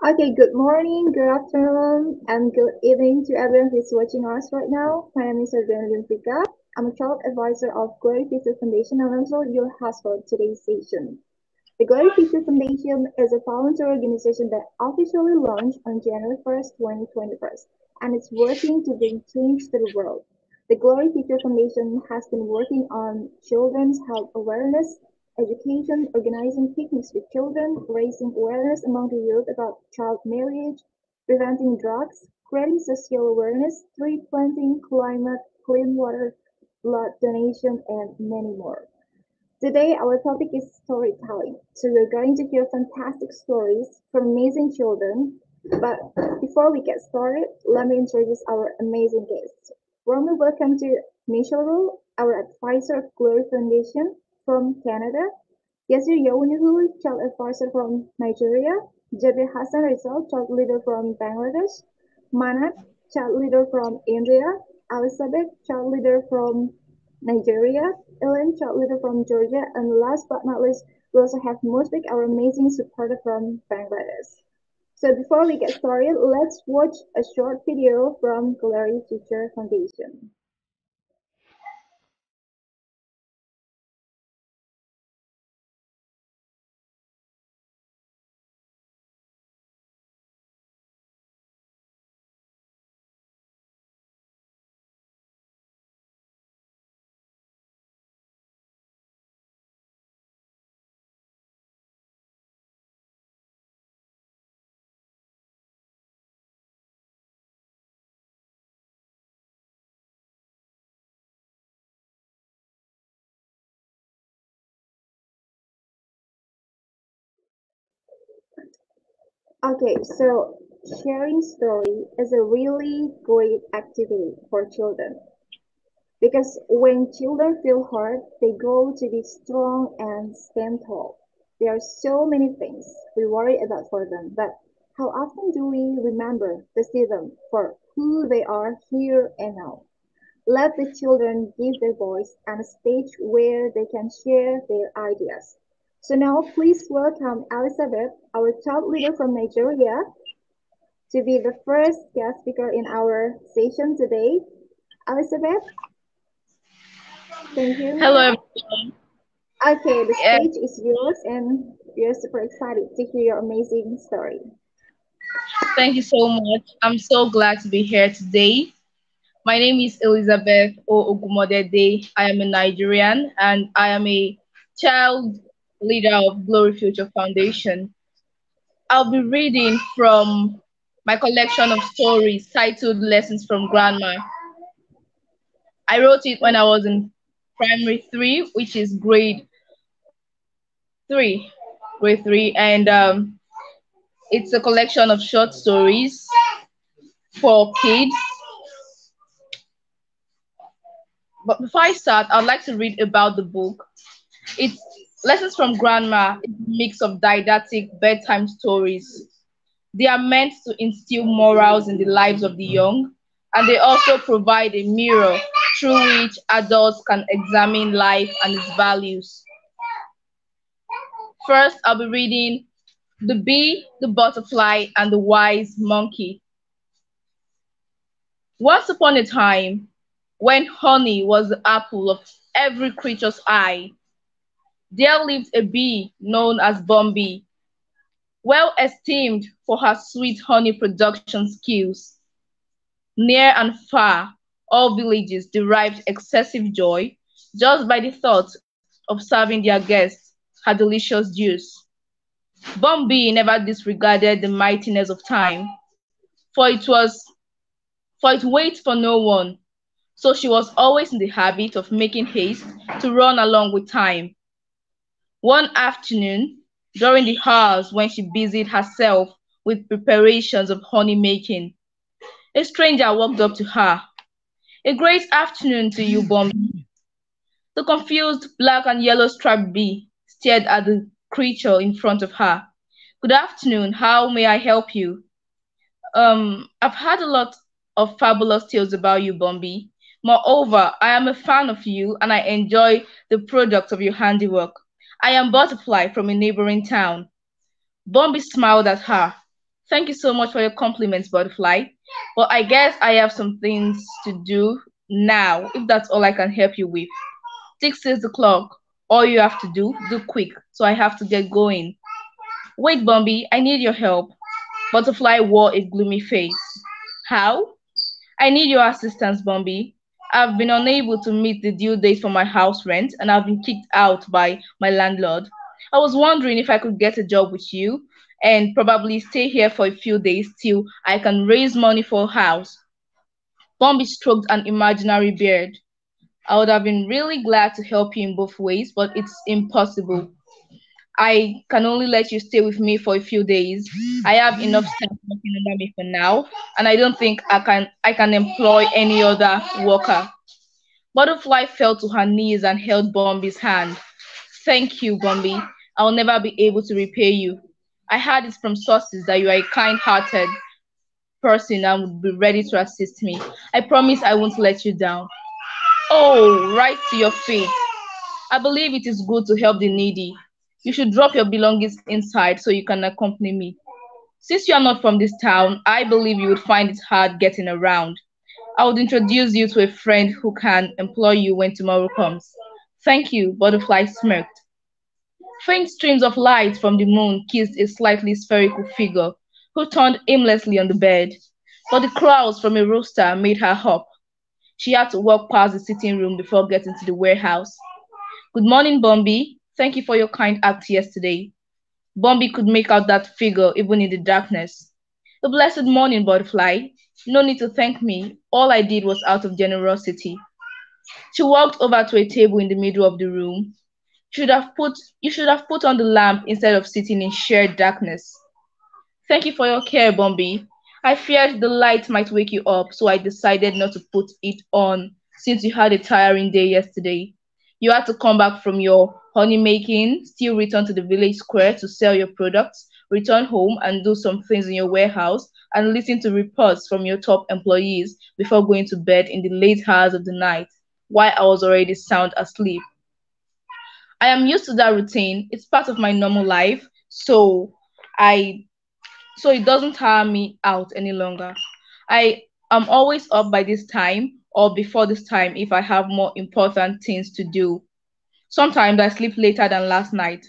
Okay, good morning, good afternoon, and good evening to everyone who's watching us right now. My name is Adriana Benfica. I'm a child advisor of Glory Future Foundation and also your host for today's session. The Glory Future Foundation is a volunteer organization that officially launched on January 1st, 2021, and it's working to bring change to the world. The Glory Future Foundation has been working on children's health awareness, education, organizing picnics with children, raising awareness among the youth about child marriage, preventing drugs, creating social awareness, tree planting, climate, clean water, blood donation, and many more. Today, our topic is storytelling. So we're going to hear fantastic stories from amazing children. But before we get started, let me introduce our amazing guests. Warmly welcome to Michele Rule, our advisor of Glory Foundation from Canada, Yasir Ya'u Nuhu, child advisor from Nigeria, Jabir Hasan Risal, child leader from Bangladesh, Mannat, child leader from India, Elizabeth, child leader from Nigeria, Ellen, child leader from Georgia, and last but not least, we also have Mushfiq, our amazing supporter from Bangladesh. So before we get started, let's watch a short video from Glory Future Foundation. Okay, so sharing story is a really great activity for children because when children feel hurt, they grow to be strong and stand tall. There are so many things we worry about for them, but how often do we remember to see them for who they are here and now? Let the children give their voice and a stage where they can share their ideas. So now please welcome Elizabeth, our child leader from Nigeria, to be the first guest speaker in our session today. Elizabeth, thank you. Hello, everyone. Okay, the Yeah. stage is yours, and we're super excited to hear your amazing story. Thank you so much. I'm so glad to be here today. My name is Elizabeth O Ogunmodede. I am a Nigerian and I am a child leader of Glory Future Foundation. I'll be reading from my collection of stories titled Lessons from Grandma. I wrote it when I was in primary three, which is grade three, grade three, and um, it's a collection of short stories for kids. But before I start, I'd like to read about the book. It's Lessons from Grandma, it's a mix of didactic bedtime stories. They are meant to instill morals in the lives of the young, and they also provide a mirror through which adults can examine life and its values. First, I'll be reading The Bee, the Butterfly, and the Wise Monkey. Once upon a time, when honey was the apple of every creature's eye, there lived a bee known as Bumby, well esteemed for her sweet honey production skills. Near and far, all villages derived excessive joy just by the thought of serving their guests her delicious juice. Bumby never disregarded the mightiness of time, for it was for it waits for no one. So she was always in the habit of making haste to run along with time. One afternoon, during the hours when she busied herself with preparations of honey making, a stranger walked up to her. A great afternoon to you, Bumby. The confused black and yellow striped bee stared at the creature in front of her. Good afternoon. How may I help you? Um, I've heard a lot of fabulous tales about you, Bumby. Moreover, I am a fan of you and I enjoy the product of your handiwork. I am Butterfly from a neighboring town. Bumby smiled at her, Thank you so much for your compliments, Butterfly. But I guess I have some things to do now, if that's all I can help you with. Six is the clock. All you have to do, do quick, so I have to get going. Wait, Bumby, I need your help. Butterfly wore a gloomy face. How? I need your assistance, Bumby. I've been unable to meet the due date for my house rent and I've been kicked out by my landlord. I was wondering if I could get a job with you and probably stay here for a few days till I can raise money for a house. Bumby stroked an imaginary beard. I would have been really glad to help you in both ways, but it's impossible. I can only let you stay with me for a few days. I have enough staff working under me for now, and I don't think I can I can employ any other worker. Butterfly fell to her knees and held Bombi's hand. Thank you, Bombi. I'll never be able to repay you. I heard it from sources that you are a kind-hearted person and would be ready to assist me. I promise I won't let you down. Oh, right to your feet. I believe it is good to help the needy. You should drop your belongings inside so you can accompany me. Since you are not from this town, I believe you would find it hard getting around. I would introduce you to a friend who can employ you when tomorrow comes. Thank you, Butterfly smirked. Faint streams of light from the moon kissed a slightly spherical figure who turned aimlessly on the bed. But the crows from a rooster made her hop. She had to walk past the sitting room before getting to the warehouse. Good morning, Bumby. Thank you for your kind act yesterday. Bumby could make out that figure even in the darkness. A blessed morning, Butterfly. No need to thank me. All I did was out of generosity. She walked over to a table in the middle of the room. Should have put you should have put on the lamp instead of sitting in sheer darkness. Thank you for your care, Bumby. I feared the light might wake you up, so I decided not to put it on since you had a tiring day yesterday. You had to come back from your honey making, still return to the village square to sell your products, return home and do some things in your warehouse, and listen to reports from your top employees before going to bed in the late hours of the night, while I was already sound asleep. I am used to that routine. It's part of my normal life, so I so it doesn't tire me out any longer. I am always up by this time or before this time if I have more important things to do. Sometimes I sleep later than last night.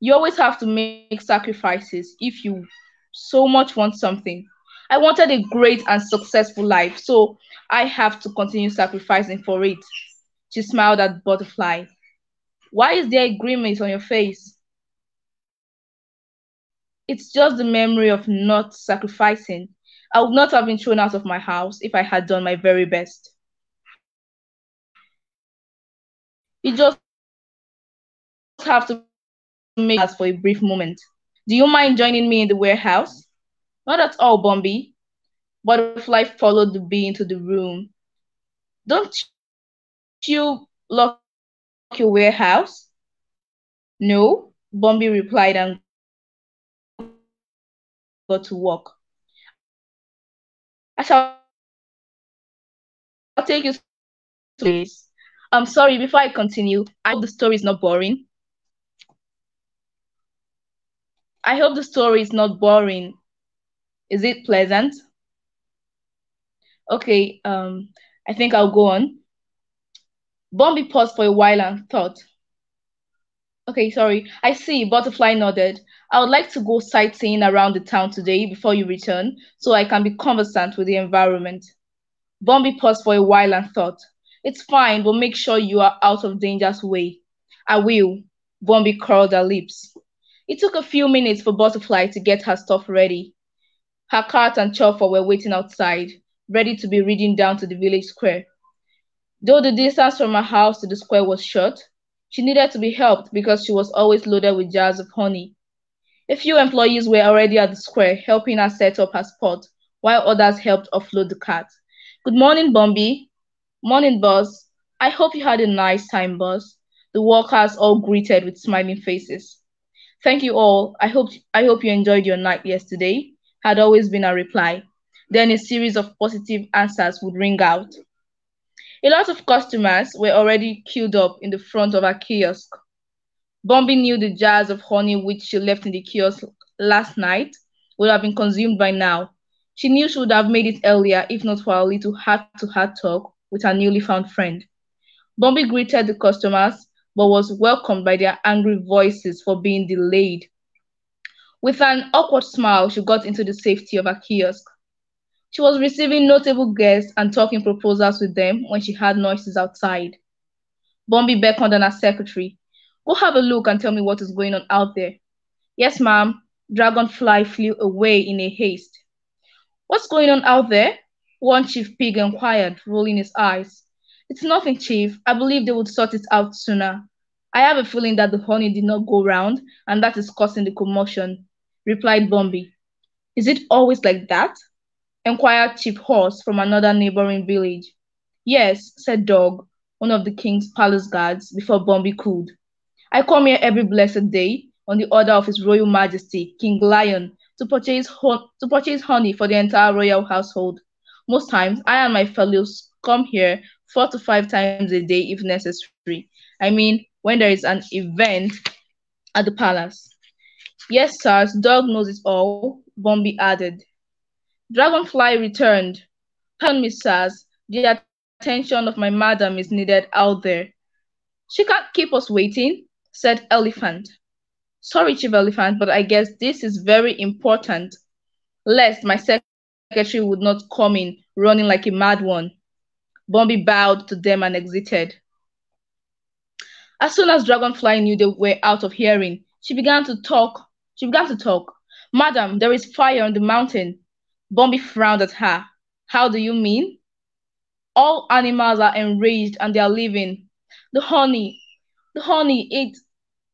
You always have to make sacrifices if you so much want something. I wanted a great and successful life, so I have to continue sacrificing for it. She smiled at Butterfly. Why is there a grimace on your face? It's just the memory of not sacrificing. I would not have been thrown out of my house if I had done my very best. You just have to make us for a brief moment. Do you mind joining me in the warehouse? Not at all, Bumby. Butterfly followed the bee into the room. Don't you lock your warehouse? No, Bumby replied and got to work. I shall take you to this. I'm sorry, before I continue, I hope the story is not boring. I hope the story is not boring. Is it pleasant? Okay, um, I think I'll go on. Bumby paused for a while and thought. Okay, sorry. I see. Butterfly nodded. I would like to go sightseeing around the town today before you return, so I can be conversant with the environment. Bumby paused for a while and thought. It's fine, but make sure you are out of danger's way. I will. Bumby curled her lips. It took a few minutes for Butterfly to get her stuff ready. Her cart and chauffeur were waiting outside, ready to be ridden down to the village square. Though the distance from her house to the square was short, she needed to be helped because she was always loaded with jars of honey. A few employees were already at the square helping her set up her spot, while others helped offload the cart. Good morning, Bumby. Morning, boss. I hope you had a nice time, boss. The workers all greeted with smiling faces. Thank you all. I hope I hope you enjoyed your night yesterday. Had always been a reply. Then a series of positive answers would ring out. A lot of customers were already queued up in the front of our kiosk. Bombi knew the jars of honey which she left in the kiosk last night would have been consumed by now. She knew she would have made it earlier if not for a little heart to heart talk with her newly found friend. Bombi greeted the customers but was welcomed by their angry voices for being delayed. With an awkward smile, she got into the safety of her kiosk. She was receiving notable guests and talking proposals with them when she heard noises outside. Bombi beckoned on her secretary. Go have a look and tell me what is going on out there. Yes, ma'am. Dragonfly flew away in a haste. What's going on out there? One chief pig inquired, rolling his eyes. It's nothing, chief. I believe they would sort it out sooner. I have a feeling that the honey did not go round, and that is causing the commotion, replied Bombi. Is it always like that? inquired Chief Horse from another neighboring village. Yes, said Dog, one of the king's palace guards, before Bombi could. I come here every blessed day on the order of His Royal Majesty, King Lion, to purchase, to purchase honey for the entire royal household. Most times, I and my fellows come here four to five times a day if necessary. I mean, when there is an event at the palace. Yes, sirs, dog knows it all, Bombi added. Dragonfly returned. Pardon me, sirs, the attention of my madam is needed out there. She can't keep us waiting, said Elephant. Sorry, Chief Elephant, but I guess this is very important, lest my secretary would not come in running like a mad one. Bombi bowed to them and exited. As soon as Dragonfly knew they were out of hearing, she began to talk. She began to talk. Madam, there is fire on the mountain. Bombi frowned at her. How do you mean? All animals are enraged and they are leaving. The honey, the honey, it.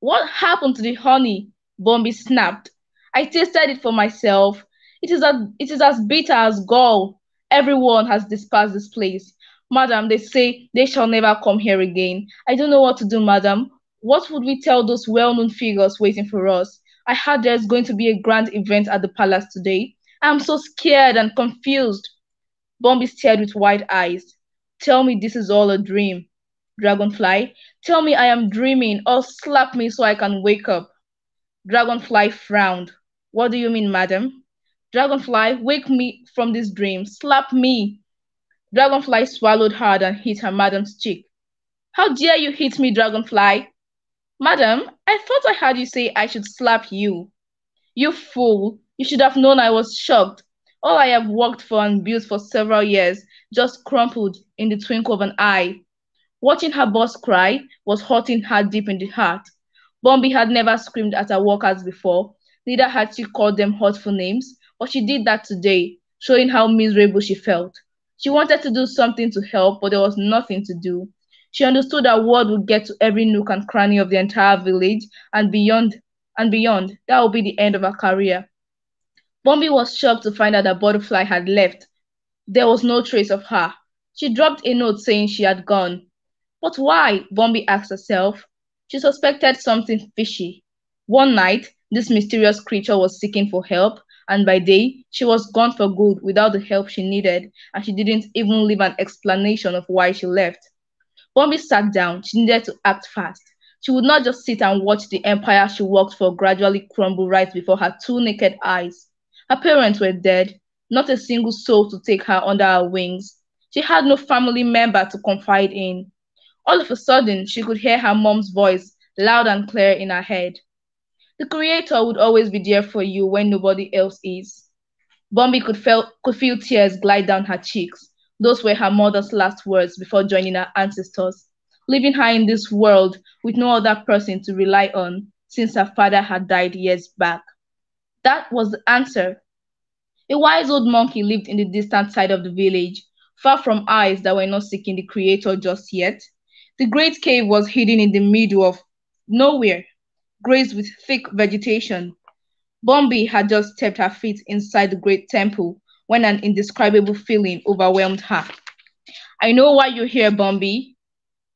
What happened to the honey? Bombi snapped. I tasted it for myself. It is, it is as bitter as gall. Everyone has dispersed this place. Madam, they say they shall never come here again. I don't know what to do, madam. What would we tell those well known figures waiting for us? I heard there's going to be a grand event at the palace today. I'm so scared and confused. Bombi stared with wide eyes. Tell me this is all a dream. Dragonfly, tell me I am dreaming or slap me so I can wake up. Dragonfly frowned. What do you mean, madam? Dragonfly, wake me from this dream. Slap me. Dragonfly swallowed hard and hit her madam's cheek. How dare you hit me, Dragonfly? Madam, I thought I heard you say I should slap you. You fool, you should have known I was shocked. All I have worked for and built for several years just crumpled in the twinkle of an eye. Watching her boss cry was hurting her deep in the heart. Bombi had never screamed at her workers before, neither had she called them hurtful names, but she did that today, showing how miserable she felt. She wanted to do something to help, but there was nothing to do. She understood that word would get to every nook and cranny of the entire village and beyond and beyond. That would be the end of her career. Bombi was shocked to find out that Butterfly had left. There was no trace of her. She dropped a note saying she had gone. But why? Bombi asked herself. She suspected something fishy. One night, this mysterious creature was seeking for help, and by day, she was gone for good without the help she needed, and she didn't even leave an explanation of why she left. Bombi sat down. She needed to act fast. She would not just sit and watch the empire she worked for gradually crumble right before her two naked eyes. Her parents were dead, not a single soul to take her under her wings. She had no family member to confide in. All of a sudden, she could hear her mom's voice loud and clear in her head. The Creator would always be there for you when nobody else is. Bombi could feel, could feel tears glide down her cheeks. Those were her mother's last words before joining her ancestors, leaving her in this world with no other person to rely on since her father had died years back. That was the answer. A wise old monkey lived in the distant side of the village, far from eyes that were not seeking the Creator just yet. The great cave was hidden in the middle of nowhere, graced with thick vegetation. Bombi had just stepped her feet inside the great temple when an indescribable feeling overwhelmed her. I know why you're here, Bombi.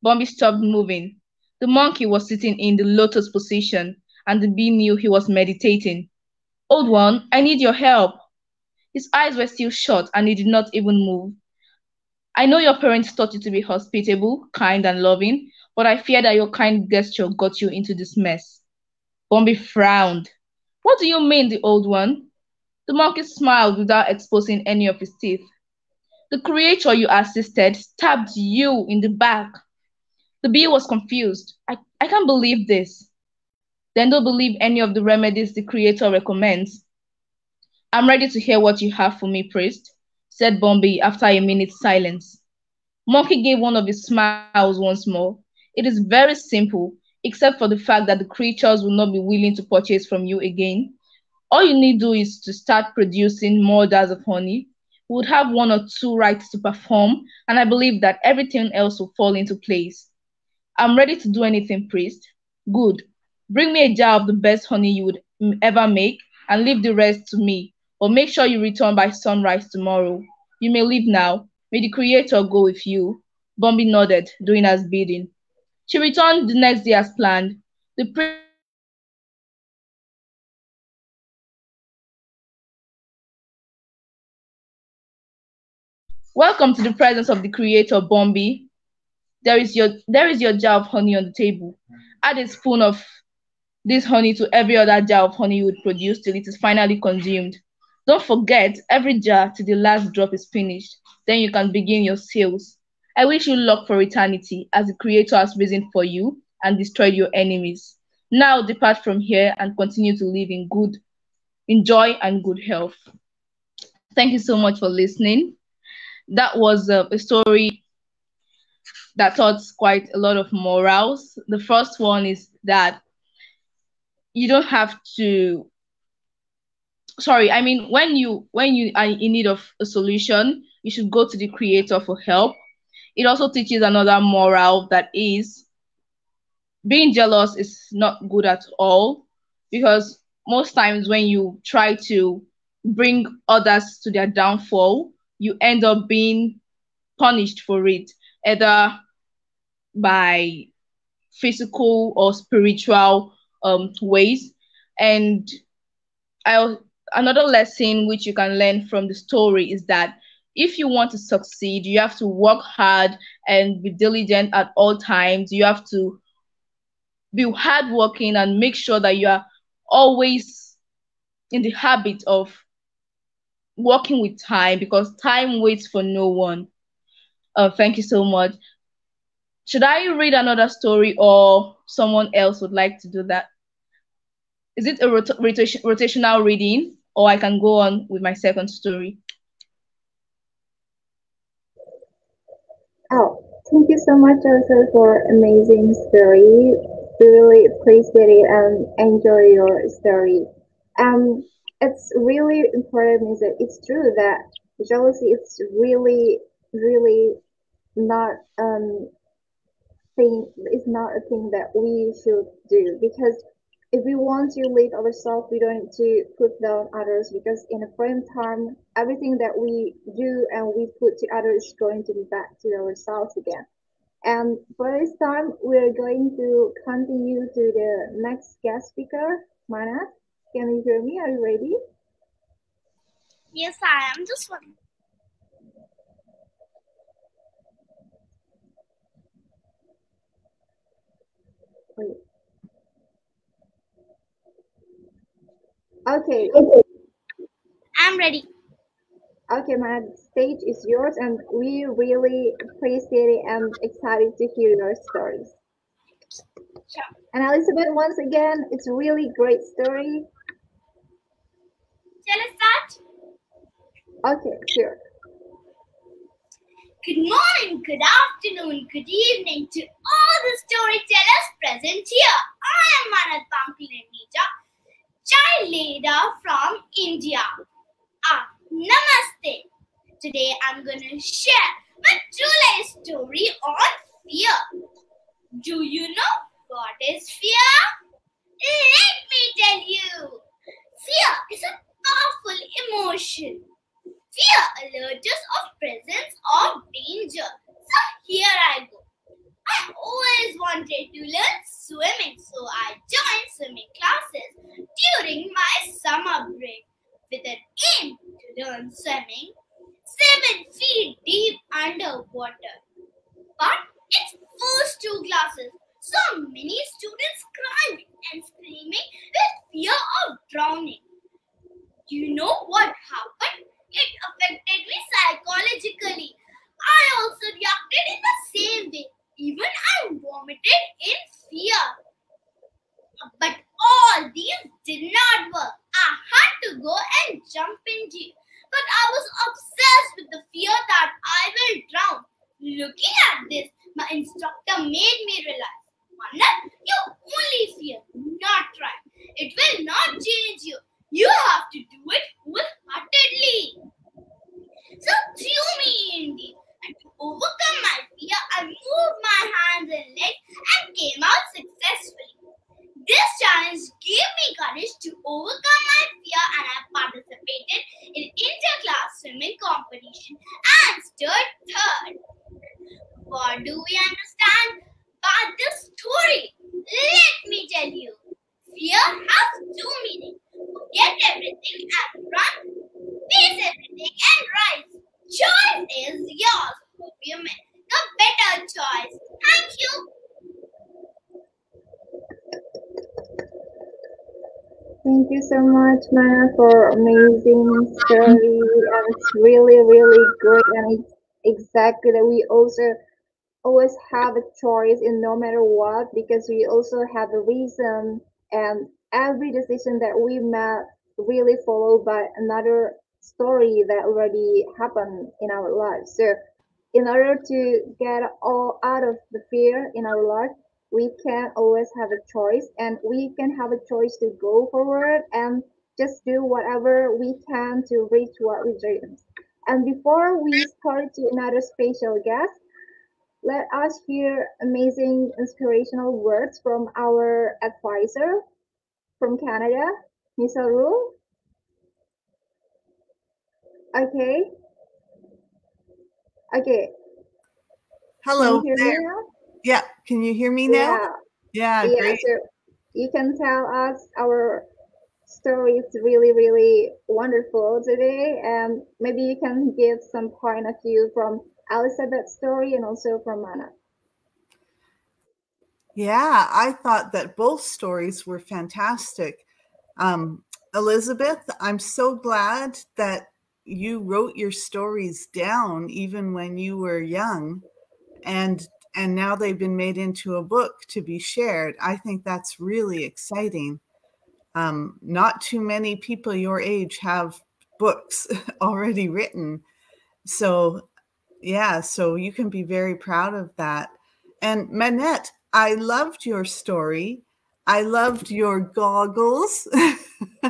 Bombi stopped moving. The monkey was sitting in the lotus position, and the bee knew he was meditating. Old one, I need your help. His eyes were still shut and he did not even move. I know your parents taught you to be hospitable, kind, and loving, but I fear that your kind gesture got you into this mess. Bombi frowned. What do you mean, the old one? The monkey smiled without exposing any of his teeth. The creature you assisted stabbed you in the back. The bee was confused. I, I can't believe this. Then don't believe any of the remedies the creator recommends. I'm ready to hear what you have for me, priest, said Bombi after a minute's silence. Monkey gave one of his smiles once more. It is very simple, except for the fact that the creatures will not be willing to purchase from you again. All you need to do is to start producing more jars of honey. We would have one or two rites to perform, and I believe that everything else will fall into place. I'm ready to do anything, priest. Good. Bring me a jar of the best honey you would ever make and leave the rest to me. But make sure you return by sunrise tomorrow. You may leave now. May the Creator go with you. Bombi nodded, doing as bidding. She returned the next day as planned. The priest Welcome to the presence of the creator, Bombi. There is your there is your jar of honey on the table. Add a spoon of this honey to every other jar of honey you would produce till it is finally consumed. Don't forget, every jar till the last drop is finished. Then you can begin your sales. I wish you luck for eternity, as the Creator has risen for you and destroyed your enemies. Now depart from here and continue to live in good, in joy and good health. Thank you so much for listening. That was uh, a story that taught quite a lot of morals. The first one is that you don't have to sorry i mean when you when you are in need of a solution you should go to the creator for help it also teaches another moral that is being jealous is not good at all because most times when you try to bring others to their downfall you end up being punished for it either by physical or spiritual um, ways. And I another lesson which you can learn from the story is that if you want to succeed, you have to work hard and be diligent at all times. You have to be hardworking and make sure that you are always in the habit of working with time because time waits for no one. Uh, thank you so much. Should I read another story or someone else would like to do that? Is it a rot rotation rotational reading or I can go on with my second story? Oh, thank you so much also for amazing story. Really appreciate it and enjoy your story. Um, it's really important is that it's true that jealousy is really, really not um thing It's not a thing that we should do because if we want to live ourselves, we don't need to put down others because in a frame time, everything that we do and we put to others is going to be back to ourselves again. And for this time, we're going to continue to the next guest speaker, Mana. Can you hear me? Are you ready? Yes, I am. Just one. Wait. Okay. Okay. I'm ready. Okay, my stage is yours, and we really appreciate it and excited to hear your stories. Sure. And Elizabeth, once again, it's a really great story. Shall I start? Okay, sure. Good morning, good afternoon, good evening to all the storytellers present here. I am Mannat Pankul Arneja, child leader from India. Ah, namaste. Today I'm gonna share my true life story on fear. Do you know what is fear? Let me tell you. Fear is a powerful emotion. Fear alerts us of presence of danger. So here I go. I always wanted to learn swimming, so I joined swimming classes during my summer break with an aim to learn swimming seven feet deep underwater. But in first two classes, so many students crying and screaming with fear of drowning. Do you know what did not work. I had to go and jump into it. But I was obsessed with the fear that I will drown. Looking at this, my instructor made me realize, Mannat, you only fear, not try. It will not change you. You have to do it wholeheartedly. So threw me in the and to overcome my fear, I moved my hands and legs and came out successfully. This challenge gave me courage to overcome my fear and I participated in inter-class swimming competition and stood third. What do we understand by this story? Let me tell you. Fear has two meanings. Forget everything and run. Face everything and rise. Choice is yours. Hope you make the better choice. Thank you. Thank you so for amazing story. And it's really, really good. And it's exactly that we also always have a choice in no matter what, because we also have a reason and every decision that we make really followed by another story that already happened in our lives. So in order to get all out of the fear in our life, we can always have a choice and we can have a choice to go forward and just do whatever we can to reach what we dream. And before we start to another special guest, let us hear amazing inspirational words from our advisor from Canada, Miss Rule. Okay. Okay. Hello Can you hear there. me now? Yeah, can you hear me now? Yeah. Yeah, yeah, great. so you can tell us our story is really, really wonderful today. And maybe you can give some point of view from Elizabeth's story and also from Mana. Yeah, I thought that both stories were fantastic. Um, Elizabeth, I'm so glad that you wrote your stories down even when you were young and and now they've been made into a book to be shared. I think that's really exciting. Um, not too many people your age have books already written. So, yeah, so you can be very proud of that. And Mannat, I loved your story. I loved your goggles.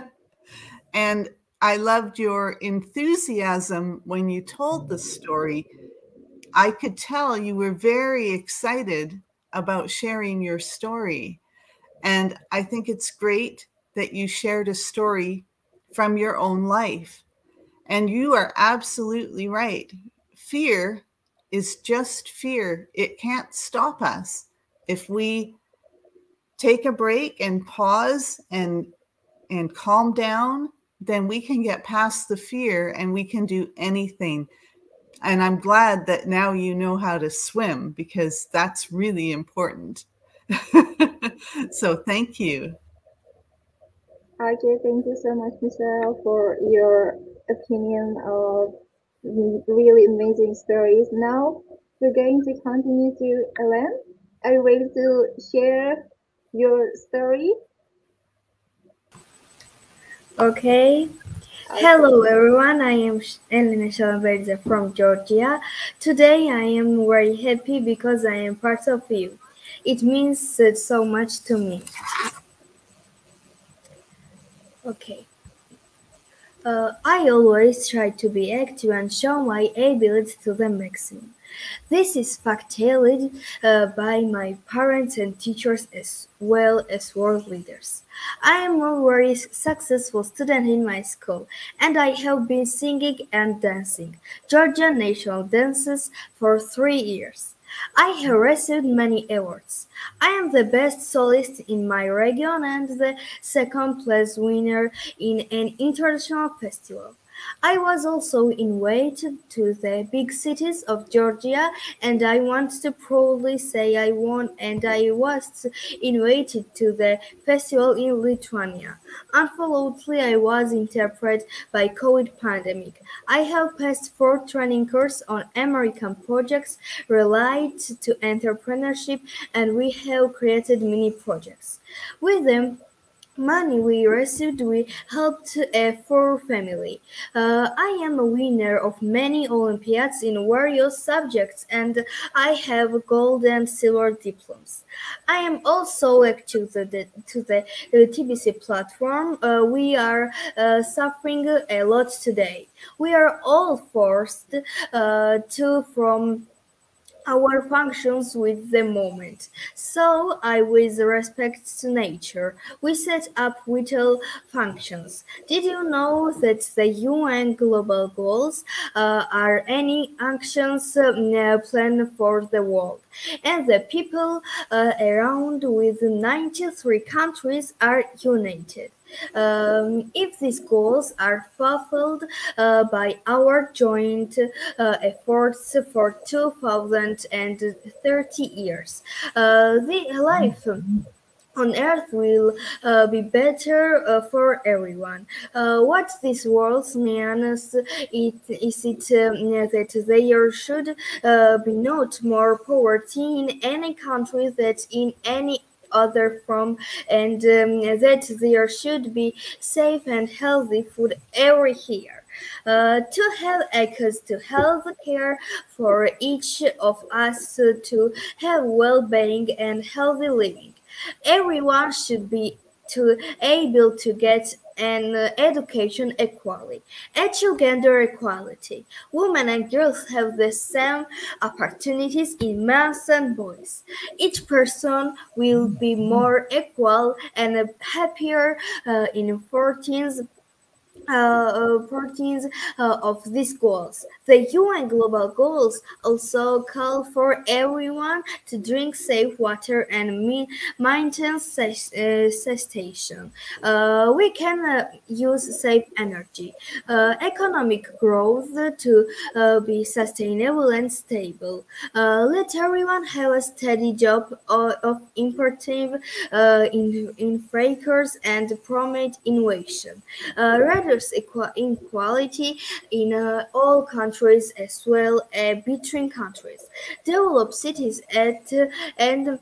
and I loved your enthusiasm when you told the story. I could tell you were very excited about sharing your story. And I think it's great that you shared a story from your own life. And you are absolutely right. Fear is just fear, it can't stop us. If we take a break and pause and and calm down, then we can get past the fear and we can do anything and I'm glad that now you know how to swim because that's really important. so thank you. Okay, thank you so much, Michele, for your opinion of really amazing stories. Now we're going to continue to Ellen. Are you ready to share your story? Okay. Hello everyone, I am Elene Shalamberidze from Georgia. Today I am very happy because I am part of you. It means so much to me. Okay. Uh, I always try to be active and show my ability to the maximum. This is facilitated uh, by my parents and teachers as well as world leaders. I am a very successful student in my school, and I have been singing and dancing Georgian national dances for three years. I have received many awards. I am the best soloist in my region and the second place winner in an international festival. I was also invited to the big cities of Georgia, and I want to proudly say I won and I was invited to the festival in Lithuania. Unfortunately, I was interrupted by COVID pandemic. I have passed four training courses on American projects related to entrepreneurship, and we have created many projects. With them, money we received we helped a poor family. Uh, I am a winner of many Olympiads in various subjects and I have gold and silver diplomas. I am also active to the, to the TBC platform. Uh, we are uh, suffering a lot today. We are all forced uh, to from our functions with the moment. So I with respect to nature, we set up vital functions. Did you know that the UN global goals uh, are any actions uh, plan for the world? And the people uh, around with 93 countries are united. Um, if these goals are fulfilled uh, by our joint uh, efforts for 2030 years, uh, the life on earth will uh, be better uh, for everyone. Uh, what this world means it, is it um, that there should uh, be not more poverty in any country than in any other from and um, that there should be safe and healthy food every year. Uh, to have access to health care for each of us to have well-being and healthy living. Everyone should be to able to get an uh, education equality, actual gender equality. Women and girls have the same opportunities in men and boys. Each person will be more equal and happier uh, in 14th uh, proteins uh, of these goals. The UN global goals also call for everyone to drink safe water and maintain sanitation. Uh, we can uh, use safe energy, uh, economic growth to uh, be sustainable and stable. let everyone have a steady job of, of importing in, in breakers and promote innovation. rather inequality in uh, all countries as well as between countries. Develop cities at uh, and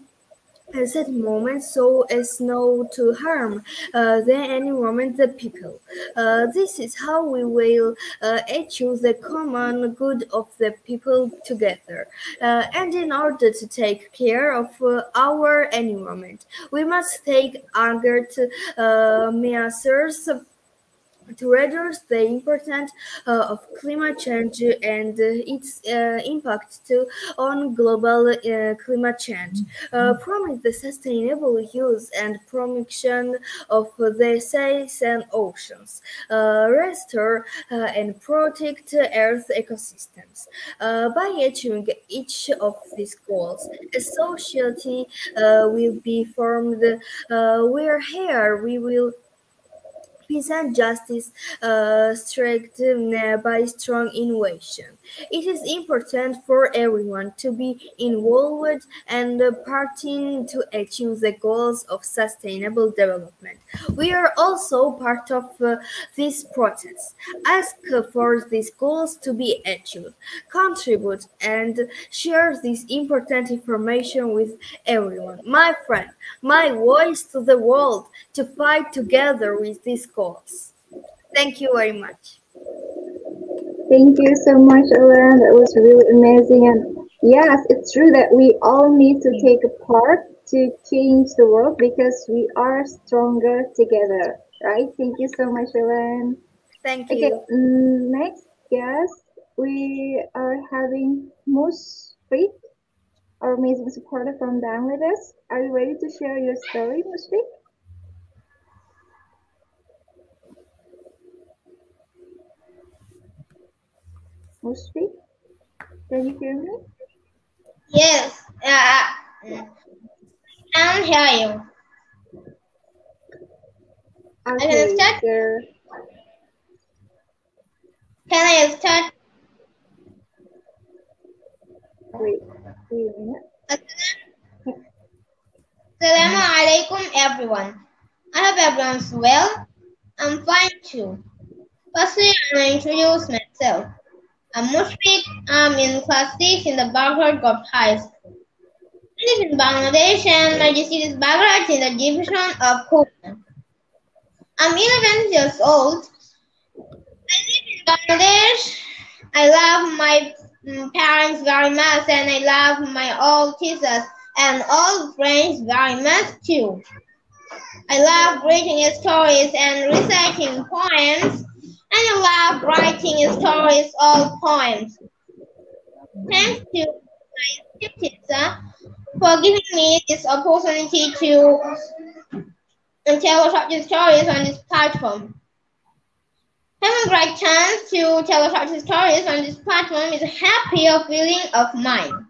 at that moment so as not to harm uh, the environment the people. Uh, this is how we will uh, achieve the common good of the people together. Uh, and in order to take care of uh, our environment, we must take target uh, measures to reduce the importance uh, of climate change and its uh, impact to, on global uh, climate change, uh, promote the sustainable use and promotion of the seas and oceans, uh, restore uh, and protect Earth ecosystems. by achieving each of these goals, a society will be formed. Where here we will peace and justice uh, strengthened by strong innovation. It is important for everyone to be involved and parting to achieve the goals of sustainable development. We are also part of uh, this process. Ask for these goals to be achieved, contribute, and share this important information with everyone. My friend, my voice to the world to fight together with goals. Thank you very much. Thank you so much, Ellen. That was really amazing. And yes, it's true that we all need to take a part to change the world because we are stronger together, right? Thank you so much, Ellen. Thank you. Okay, mm, next, yes, we are having Mushfiq, our amazing supporter from Bangladesh. Are you ready to share your story, Mushfiq? Mushfiq, can you hear me? Yes, uh, I can hear you. Okay, I can start. Sir. Can I start? Wait, wait a minute. Assalamu alaikum everyone. I hope everyone's well. I'm fine too. Firstly, I'm going to introduce myself. I'm Mushfiq. I'm in class 6 in the Bagerhat Gulf High School. I live in Bangladesh and my district is Bagerhat in the division of Khulna. I'm 11 years old. I live in Bangladesh. I love my mm, parents very much and I love my old teachers and old friends very much too. I love reading stories and reciting poems and I love writing stories or poems. Thanks to my teacher for giving me this opportunity to tell short stories on this platform. Having a great chance to tell short stories on this platform is a happier feeling of mine.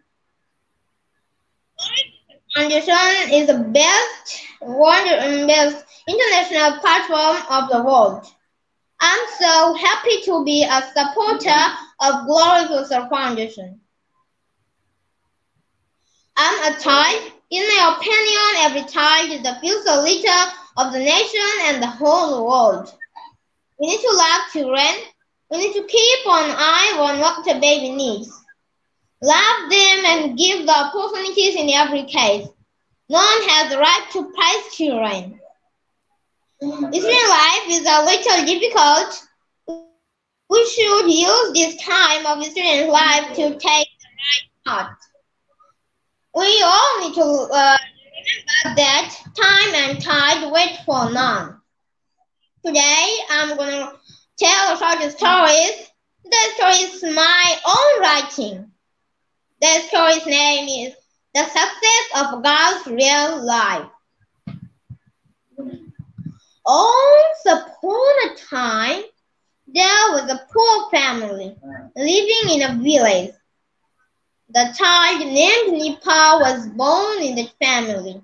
Foundation is the best, wonder, best international platform of the world. I'm so happy to be a supporter of Glory Future Foundation. I'm a child. In my opinion, every child is the future leader of the nation and the whole world. We need to love children. We need to keep an eye on what the baby needs. Love them and give the opportunities in every case. No one has the right to praise children. Israel life is a little difficult. We should use this time of Israel's life to take the right path. We all need to uh, remember that time and tide wait for none. Today, I'm going to tell a short stories. The story is my own writing. The story's name is The Success of God's Real Life. Once upon a time, there was a poor family living in a village. The child named Nipa was born in the family.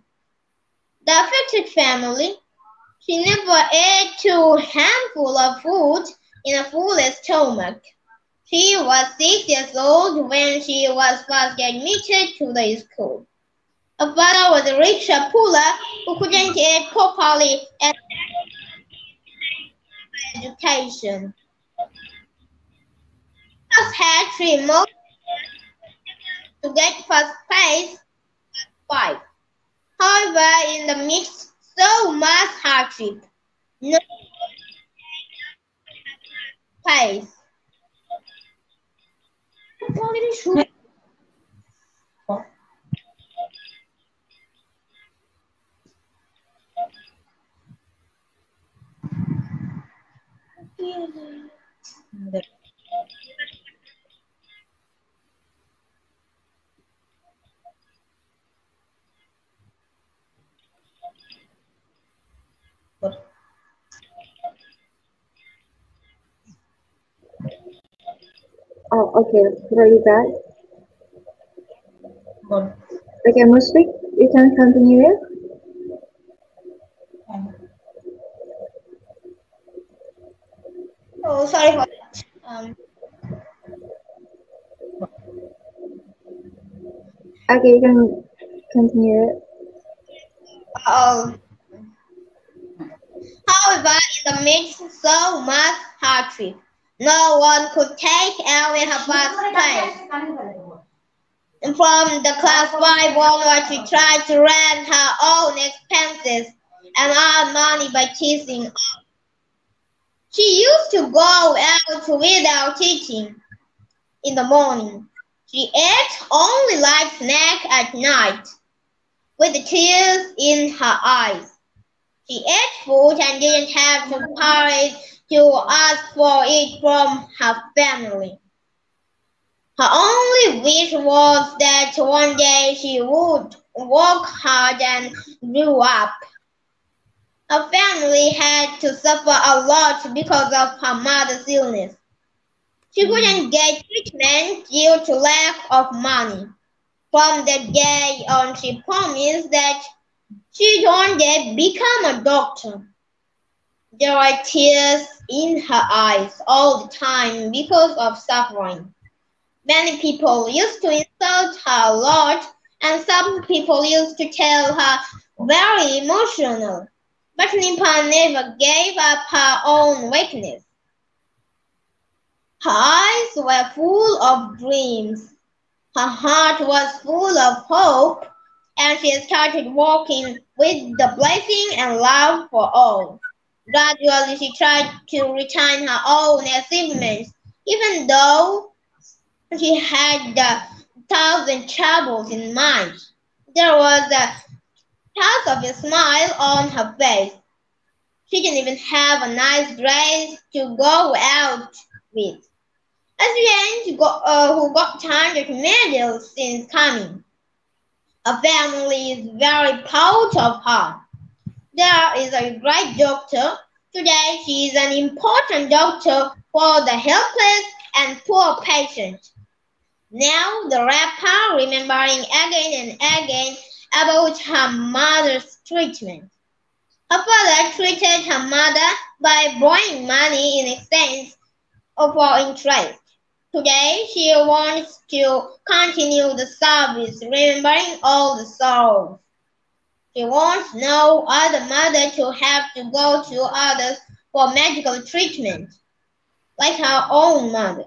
The affected family, she never ate two handfuls of food in a full stomach. She was six years old when she was first admitted to the school. Father was a rickshaw puller who couldn't eat properly education. Just had three more to get first place five. However, in the midst so much hardship, no place. Oh, okay. Ready that? Okay, Mushfiq, you can continue. Um, Oh, sorry for that. Um, Okay, you can continue. it. oh. However, in the midst of so much hardship, no one could take away her. From the class 5 onward, she tried to rent her own expenses and earn money by teaching. She used to go out without eating in the morning. She ate only light snack at night with tears in her eyes. She ate food and didn't have the courage to ask for it from her family. Her only wish was that one day she would work hard and grow up. Her family had to suffer a lot because of her mother's illness. She hmm. couldn't get treatment due to lack of money. From that day on, she promised that she'd one day become a doctor. There were tears in her eyes all the time because of suffering. Many people used to insult her a lot, and some people used to tell her very emotional. But Nipa never gave up her own weakness. Her eyes were full of dreams. Her heart was full of hope, and she started walking with the blessing and love for all. Gradually, she tried to retain her own achievements, even though she had a thousand troubles in mind. There was a touch of a smile on her face. She didn't even have a nice dress to go out with. A student uh, who got hundred medals since coming. Her family is very proud of her. There is a great doctor. Today she is an important doctor for the helpless and poor patients. Now the rapper remembering again and again about her mother's treatment. Her father treated her mother by borrowing money in exchange for interest. Today, she wants to continue the service, remembering all the sorrows. She wants no other mother to have to go to others for medical treatment, like her own mother.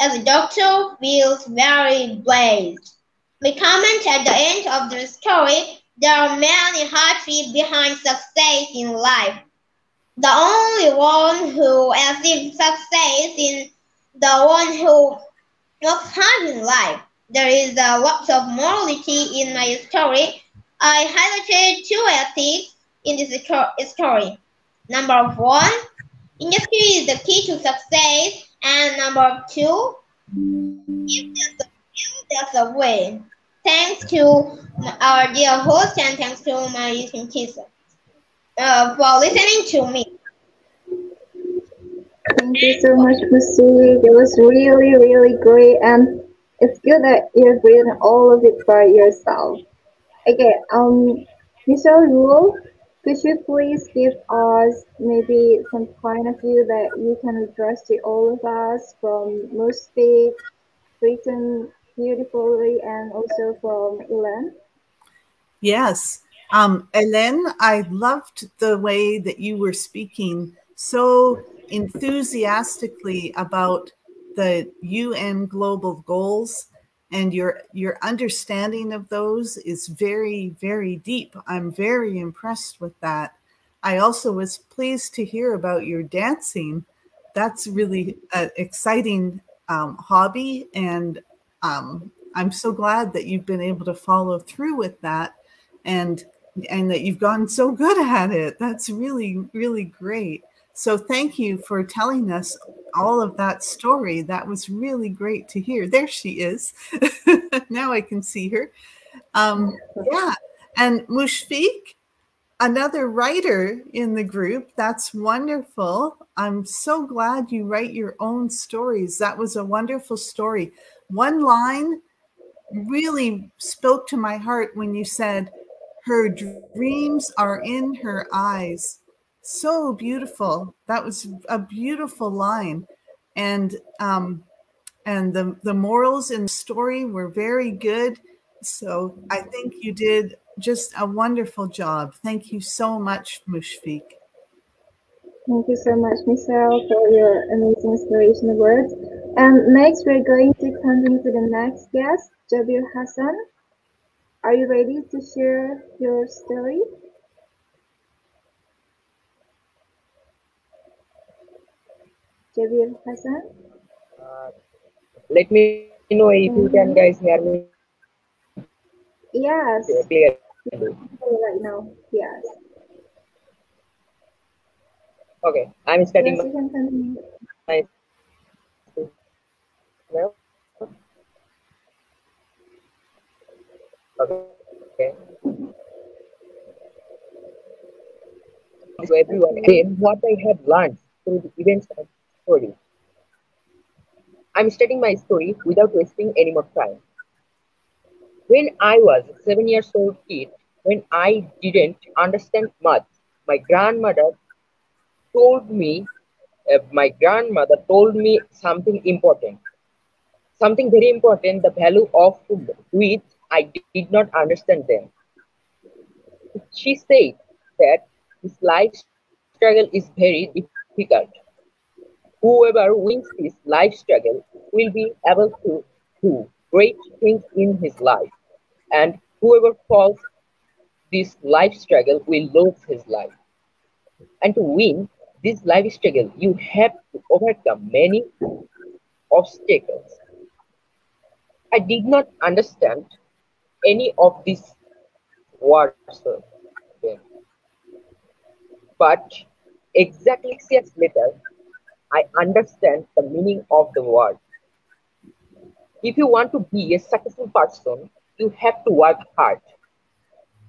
As a doctor feels very blessed. We comment at the end of the story, there are many hardships behind success in life. The only one who achieves success in the one who works hard in life. There is a lot of morality in my story. I highlighted two ethics in this story. Number one, industry is the key to success. And number two, if there's a will, there's a way. Thanks to our dear host and thanks to my listening teacher uh, for listening to me. Thank you so much, Musi. It was really, really great. And it's good that you've written all of it by yourself. Okay, um, Michele Rule, could you please give us maybe some point of view that you can address to all of us from Musti, written beautifully, and also from Elene? Yes. Um, Elene, I loved the way that you were speaking so enthusiastically about the UN global goals and your your understanding of those is very very deep. I'm very impressed with that. I also was pleased to hear about your dancing. That's really an exciting um, hobby, and um, I'm so glad that you've been able to follow through with that, and and that you've gotten so good at it. That's really really great. So thank you for telling us all of that story. That was really great to hear. There she is. now I can see her. Um, yeah. And Mushfiq, another writer in the group. That's wonderful. I'm so glad you write your own stories. That was a wonderful story. One line really spoke to my heart when you said, Her dreams are in her eyes so beautiful. That was a beautiful line, and um, and the the morals in the story were very good. So I think you did just a wonderful job. Thank you so much, Mushfiq. Thank you so much, Michele, for your amazing inspirational words. And next, we're going to continue to the next guest, Jabir Hasan. Are you ready to share your story? Jabir Hasan? Uh, let me know if you can guys hear me. Yes. Clear. Right now, yes. Okay, I'm starting yes, my. No? Okay. So everyone, again, what I have learned through the events of story. I'm starting my story without wasting any more time. When I was a seven years old kid, when I didn't understand much, my grandmother told me, uh, my grandmother told me something important, something very important, the value of which I did not understand then. She said that this life struggle is very difficult Whoever wins this life struggle will be able to do great things in his life. And whoever falls this life struggle will lose his life. And to win this life struggle, you have to overcome many obstacles. I did not understand any of these words. But exactly six later, I understand the meaning of the word. If you want to be a successful person, you have to work hard.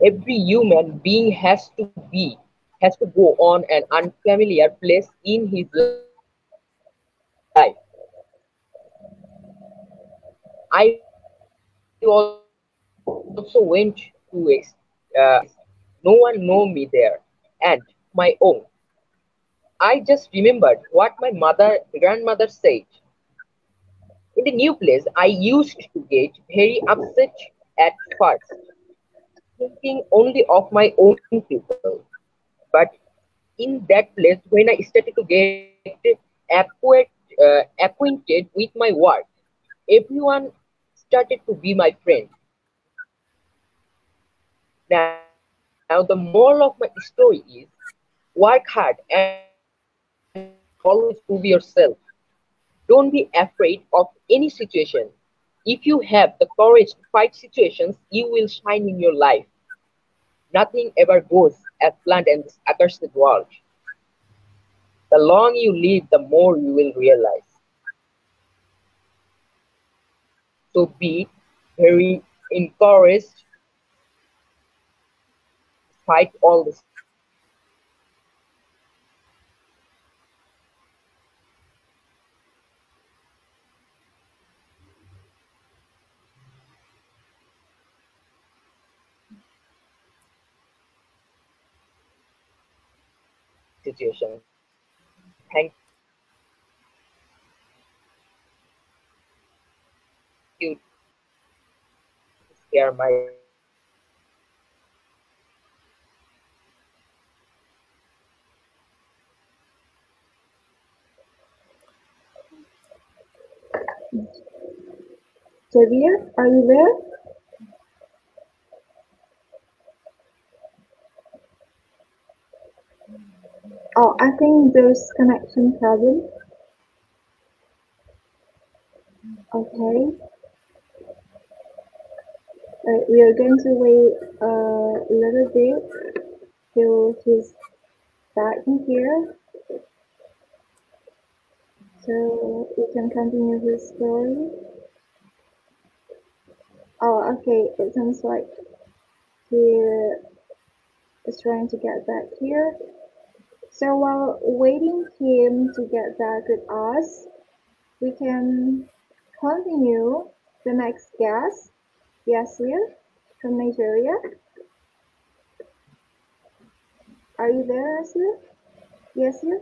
Every human being has to be, has to go on an unfamiliar place in his life. I also went to uh, no one know me there and my own. I just remembered what my mother, grandmother said. In the new place, I used to get very upset at first, thinking only of my own people. But in that place, when I started to get acquainted, uh, acquainted with my work, everyone started to be my friend. Now, now the moral of my story is work hard and always prove yourself. Don't be afraid of any situation. If you have the courage to fight situations, you will shine in your life. Nothing ever goes planned in this accursed world. The longer you live, the more you will realize. So be very encouraged. Fight all this. Situation. Thank you. Share my Jabir, are you there? Oh, I think there's connection problem. Okay. Uh, we are going to wait a little bit till he's back in here. So we can continue his story. Oh, okay. It sounds like he is trying to get back here. So while waiting him to get back with us, we can continue the next guest, Yasir from Nigeria. Are you there, Yasir? Yasir?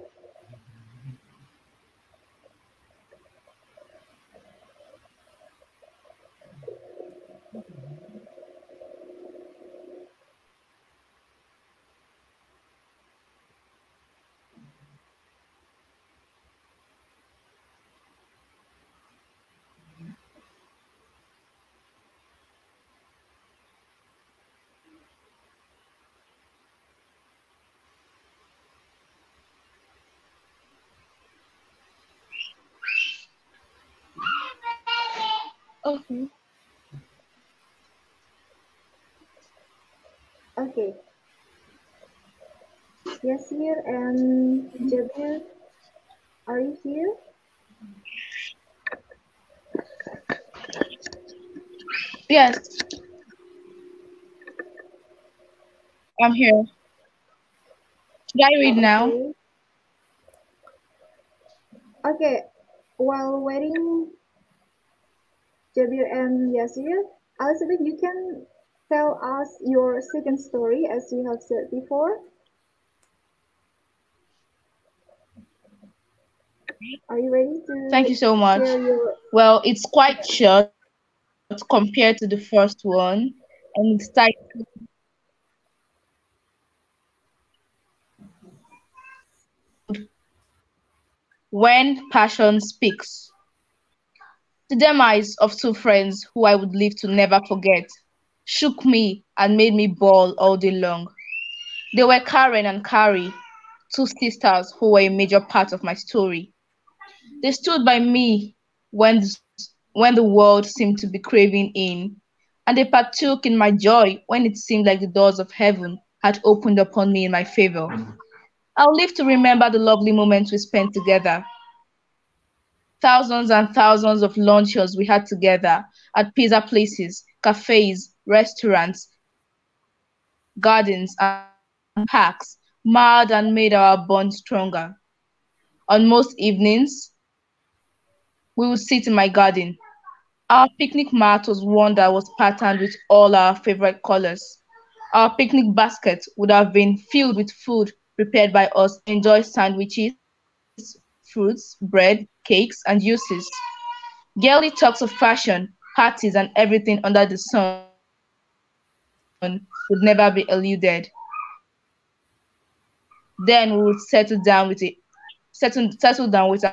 Okay. Okay. here and Jabir, are you here? Yes. I'm here. Should I read now? Okay. Okay. While waiting And Yasir, Elizabeth, you can tell us your second story as you have said before. Are you ready to Thank you so much. your Well, it's quite short compared to the first one, and it's titled When Passion Speaks. The demise of two friends who I would live to never forget shook me and made me bawl all day long. They were Karen and Carrie, two sisters who were a major part of my story. They stood by me when, when the world seemed to be craving in, and they partook in my joy when it seemed like the doors of heaven had opened upon me in my favor. I'll live to remember the lovely moments we spent together. Thousands and thousands of lunches we had together at pizza places, cafes, restaurants, gardens, and parks, marred and made our bond stronger. On most evenings, we would sit in my garden. Our picnic mat was one that was patterned with all our favorite colors. Our picnic basket would have been filled with food prepared by us enjoy sandwiches, fruits, bread, cakes, and juices. Girly talks of fashion, parties, and everything under the sun would never be eluded. Then we would settle down with it, settle, settle down with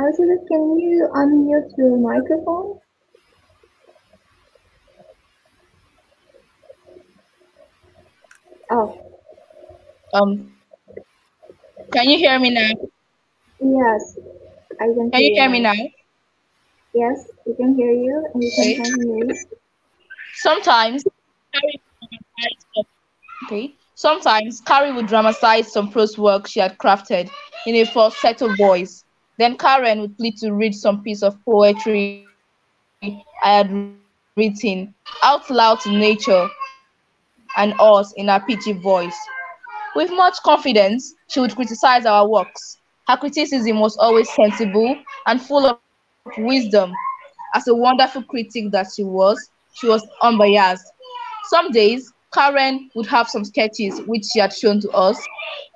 Elizabeth, can you unmute your microphone? Oh, um. Can you hear me now? yes, I can Can you hear me now? Yes, we can hear you and you can continue. Sometimes, Carrie would dramatize some- okay. Sometimes Carrie would dramatize some prose work she had crafted in a falsetto voice. Then Karen would plead to read some piece of poetry I had written out loud to nature and us in her pitchy voice. With much confidence, she would criticize our works. Her criticism was always sensible and full of wisdom. As a wonderful critic that she was, she was unbiased. Some days, Karen would have some sketches which she had shown to us.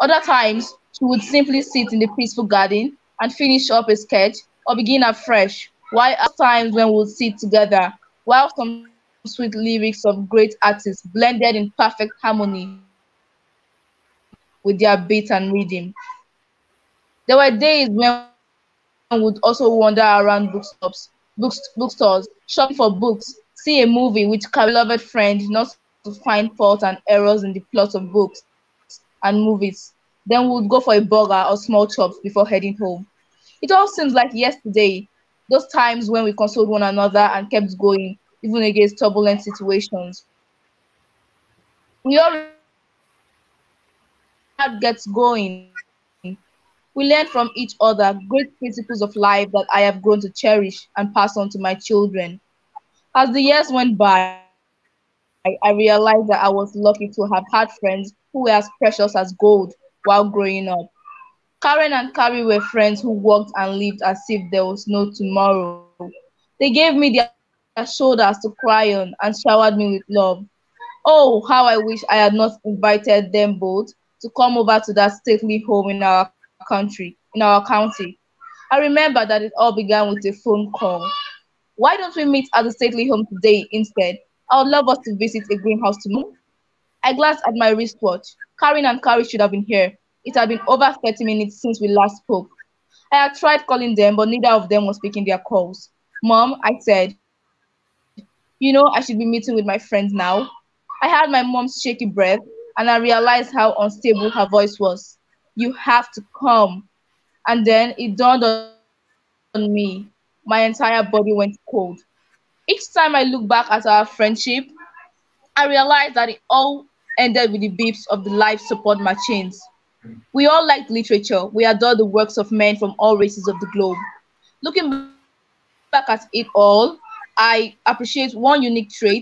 Other times, she would simply sit in the peaceful garden and finish up a sketch or begin afresh. While at times when we would sit together, while some sweet lyrics of great artists blended in perfect harmony with their beat and rhythm. There were days when we would also wander around bookshops, books, bookstores, shopping for books, see a movie with our beloved friend, not to find fault and errors in the plot of books and movies. Then we would go for a burger or small chops before heading home. It all seems like yesterday, those times when we consoled one another and kept going, even against turbulent situations. We all gets going. We learn from each other great principles of life that I have grown to cherish and pass on to my children. As the years went by, I, I realized that I was lucky to have had friends who were as precious as gold while growing up. Karen and Carrie were friends who worked and lived as if there was no tomorrow. They gave me their shoulders to cry on and showered me with love. Oh, how I wish I had not invited them both to come over to that stately home in our country, in our county. I remember that it all began with a phone call. Why don't we meet at the stately home today instead? I would love us to visit a greenhouse tomorrow. I glanced at my wristwatch. Karen and Carrie should have been here. It had been over 30 minutes since we last spoke. I had tried calling them, but neither of them was picking their calls. Mom, I said, you know, I should be meeting with my friends now. I had my mom's shaky breath and I realized how unstable her voice was. You have to come. And then it dawned on me. My entire body went cold. Each time I look back at our friendship, I realized that it all ended with the beeps of the life support machines. We all liked literature. We adore the works of men from all races of the globe. Looking back at it all, I appreciate one unique trait Karen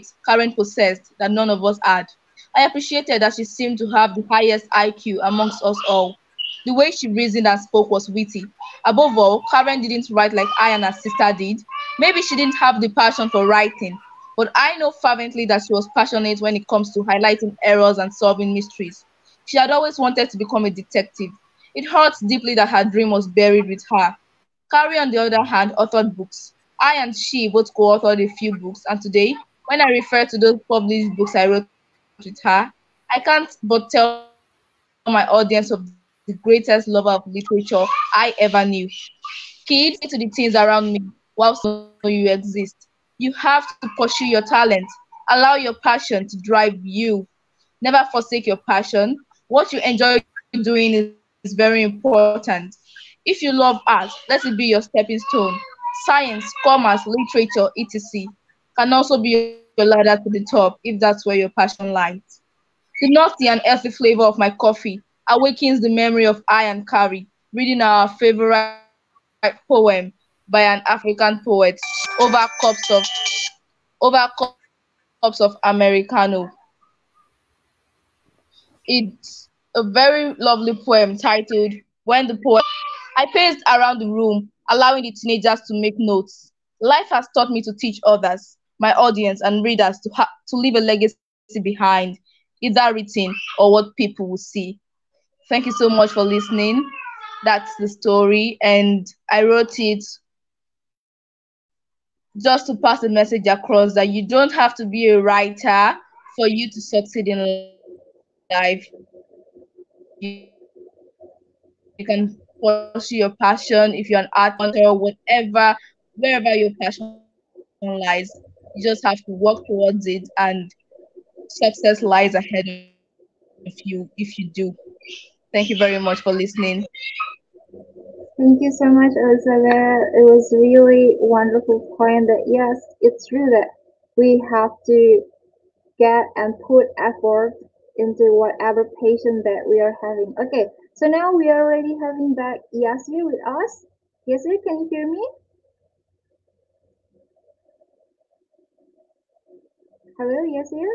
possessed that none of us had. I appreciated that she seemed to have the highest IQ amongst us all. The way she reasoned and spoke was witty, Above all, Karen didn't write like I and her sister did. Maybe she didn't have the passion for writing, but I know fervently that she was passionate when it comes to highlighting errors and solving mysteries. She had always wanted to become a detective. It hurts deeply that her dream was buried with her. Carrie, on the other hand, authored books. I and she both co-authored a few books, and today, when I refer to those published books I wrote with her, I can't but tell my audience of the greatest lover of literature I ever knew. Kids to the things around me whilst you exist. You have to pursue your talent. Allow your passion to drive you. Never forsake your passion. What you enjoy doing is, is very important. If you love art, let it be your stepping stone. Science, commerce, literature, etc. can also be your ladder to the top if that's where your passion lies. The nutty and earthy flavor of my coffee awakens the memory of I and Carrie reading our favorite poem by an African poet over cups of over cups of Americano. It's a very lovely poem titled When the Poet. I paced around the room, allowing the teenagers to make notes. Life has taught me to teach others, my audience and readers, to, ha- to leave a legacy behind, either written or what people will see. Thank you so much for listening. That's the story, and I wrote it just to pass the message across that you don't have to be a writer for you to succeed in life. You, you can pursue your passion if you're an art or whatever, wherever your passion lies. You just have to work towards it, and success lies ahead of you if you do. Thank you very much for listening. Thank you so much, Elizabeth. It was really wonderful point that yes, it's true that we have to get and put effort into whatever patient that we are having. Okay, so now we are already having back Yasir with us. Yasir, can you hear me? Hello, Yasir?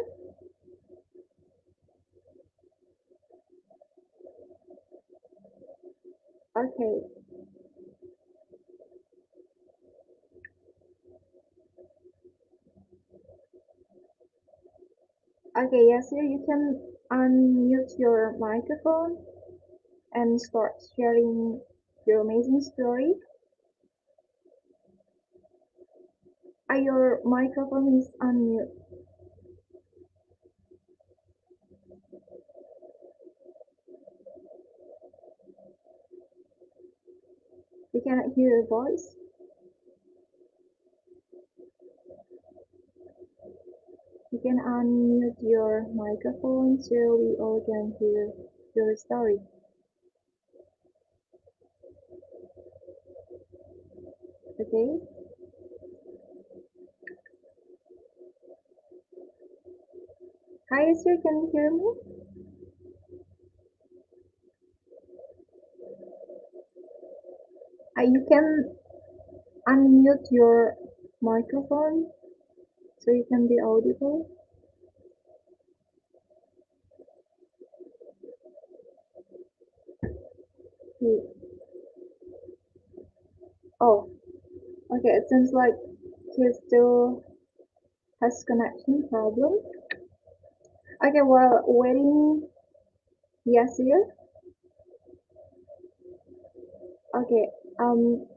Okay. Okay, Yasir, you can unmute your microphone and start sharing your amazing story. Uh, your microphone is unmute. We cannot hear your voice. You can unmute your microphone so we all can hear your story. Okay. Hi, sir, can you hear me? Uh, you can unmute your microphone so you can be audible. Oh, okay, it seems like he still has connection problem. Okay, while waiting, yes, here. Okay, um,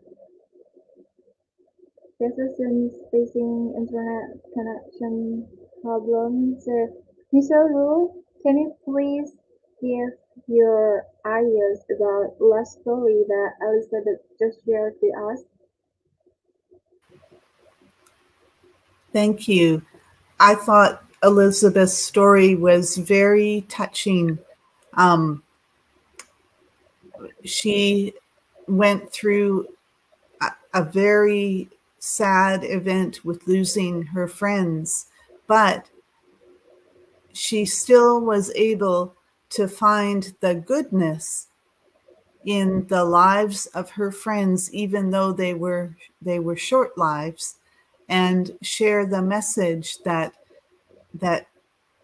is facing internet connection problems. So, Mr. Wu, can you please give your ideas about last story that Elizabeth just shared with us? Thank you. I thought Elizabeth's story was very touching. Um, she went through a, a very sad event with losing her friends, but she still was able to find the goodness in the lives of her friends even though they were they were short lives and share the message that that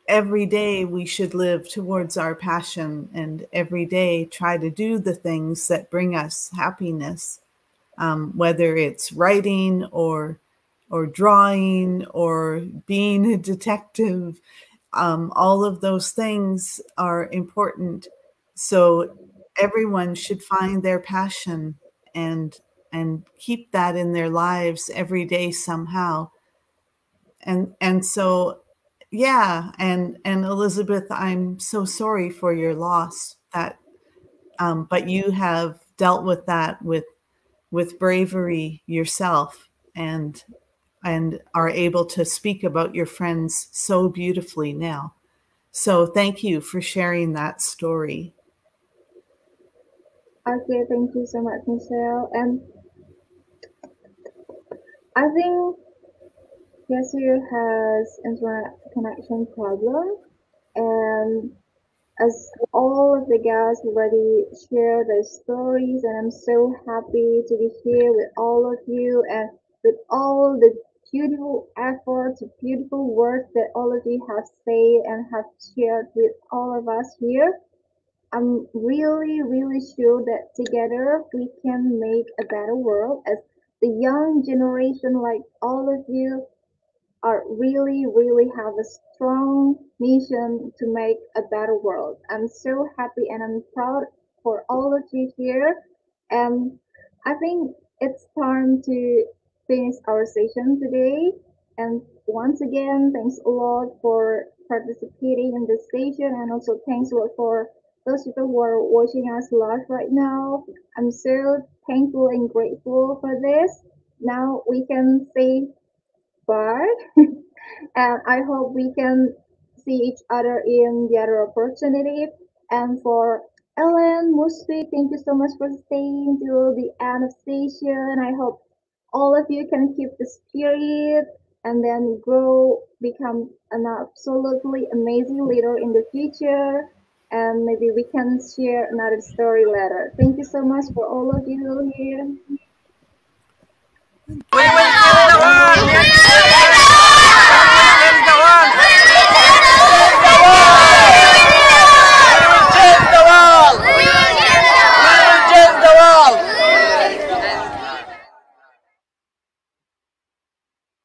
every day we should live towards our passion and every day try to do the things that bring us happiness um, whether it's writing or or drawing or being a detective um, all of those things are important. So everyone should find their passion and and keep that in their lives every day somehow. And and so yeah and and elizabeth i'm so sorry for your loss that um, but you have dealt with that with with bravery yourself and and are able to speak about your friends so beautifully now. So thank you for sharing that story. Okay thank you so much Michele. And i think Yasir has internet connection problem and as all of the guys already share their stories and I'm so happy to be here with all of you and with all the beautiful efforts, beautiful work that all of you have said and have shared with all of us here. I'm really, really sure that together we can make a better world as the young generation like all of you are really, really have a strong mission to make a better world. I'm so happy and I'm proud for all of you here. And I think it's time to finish our session today. And once again, thanks a lot for participating in this session and also thanks a lot for those people who are watching us live right now. I'm so thankful and grateful for this. Now we can say but and I hope we can see each other in the other opportunity. And for Elene, Musfi, thank you so much for staying till the end of session. I hope all of you can keep the spirit and then grow, become an absolutely amazing leader in the future. And maybe we can share another story later. Thank you so much for all of you here. We will